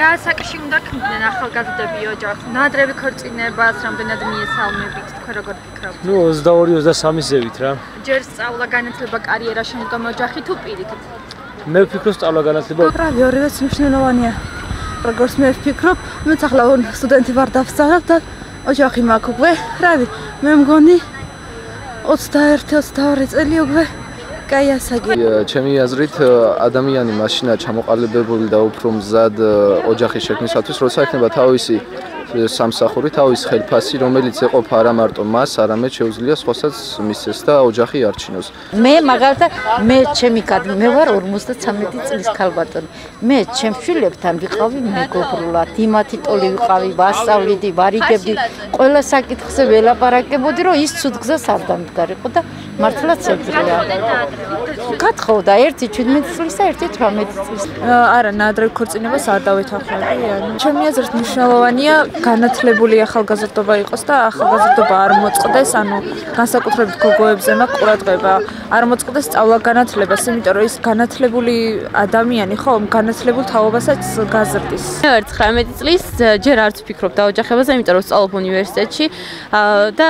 რა საკში უნდა ქმნიან ახალგაზრდები ოჯახს? ნადრევი ქორწინებას რამდენად მიესალმებით, თქვენ როგორ ფიქრობთ? ნუ 22-23 ზევით რა. ჯერ სწავლა, განათლება, კარიერა, შემდგომ ოჯახი თუ პირიქით? მე ვფიქრობ სწავლა განათლება. რა, ორივეც მნიშვნელოვანია. როგორც მე ვფიქრობ, მე ახლა სტუდენტი ვარ დავსწავლებ და ოჯახი მაქვს უკვე. რავი, მე მგონი 21-22 წელი უკვე კაი ასაგი. ჩემი აზრით ადამიანი მაშინა ჩამოყალიბებული და უფრო მზად ოჯახის შექმნისათვის, როცა ექნება თავისი სამსახური თავის ხელფასი, რომელიც ეყოფა არა მარტო მას, არამედ შეუძლია სხვასაც მისცეს და ოჯახი არჩინოს. მე მაგალითად მე ჩემი კად მე ვარ 53 წლის ქალბატონი. მე ჩემ შვილებთან ვიყავი მეგობრულად, იმათი ტოლი ვიყავი, ვასწავლიდი, ვარიგებდი, ყველა საკითხზე ველაპარაკებოდი, რომ ის ცუდ გზას არ დამდგარიყო და მართლაც ეგრეა. გათხოვდა ერთი 17 წლის და ერთი 18 წლის. არა, ნადრევ ქორწინებას არ დავითანხმები. ჩემი აზრით მნიშვნელოვანია განათლებული ახალგაზრდობა იყოს და ახალგაზრდობა არ მოწყდეს, ანუ განსაკუთრებით გოგოებზე მაქვს ყურადღება. არ მოწყდეს სწავლა განათლებას, იმიტომ რომ ის განათლებული ადამიანი ხო, განათლებულ თაობასაც გაზრდის. მე ვარ 19 წლის, ჯერ არც ვფიქრობ დაოჯახებაზე, იმიტომ რომ სწავლობ უნივერსიტეტში და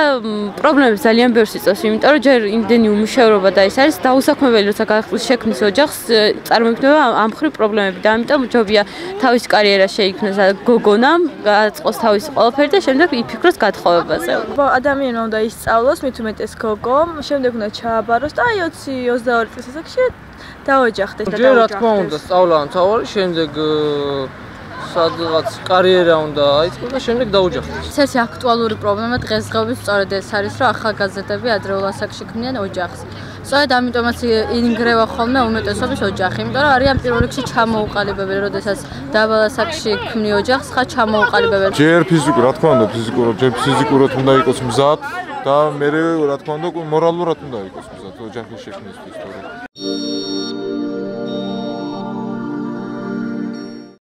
პრობლემები ძალიან ბევრს იწევს, იმიტომ რომ ჯერ იმდენი უმუშევრობა და ეს არის დაუსაქმებელი, როცა გაახსნის შექმნის ოჯახს, წარმოიქმნება ამ მხრივ პრობლემები და ამიტომ ჯობია თავის კარიერა შეიქმნას გოგონამ, გააწყოს თავის ყველაფერი და შემდეგ იფიქროს გათხოვებაზე. ადამიანი უნდა ისწავლოს, მით უმეტეს გოგო, შემდეგ უნდა ჩააბაროს და აი 20-22 წლის ასაკში დაოჯახდეს და დაოჯახდეს. ჯერ რა თქმა უნდა, სწავლა ამთავარი, შემდეგ სადღაც კარიერა უნდა აიწყო და შემდეგ დაუჯახდეს. ეს აქტუალური პრობლემა დღესდღეობით სწორედ ეს არის, რომ ახალგაზრდები ადრეულ ასაკში ქმნიან ოჯახს. სწორედ ამიტომაც ინგრევა ხოლმე უმეტესობის ოჯახი, იმიტომ რომ არიან პირველ რიგში ჩამოუყალიბებელი, როდესაც დაბალ ასაკში ქმნი ოჯახს, ხა ჩამოუყალიბებელი. ჯერ ფიზიკურად, რა თქმა უნდა, ფიზიკურად, ჯერ ფიზიკურად უნდა იყოს მზად და მე რა თქმა უნდა, მორალურად უნდა იყოს მზად ოჯახის შექმნისთვის თორე